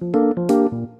Música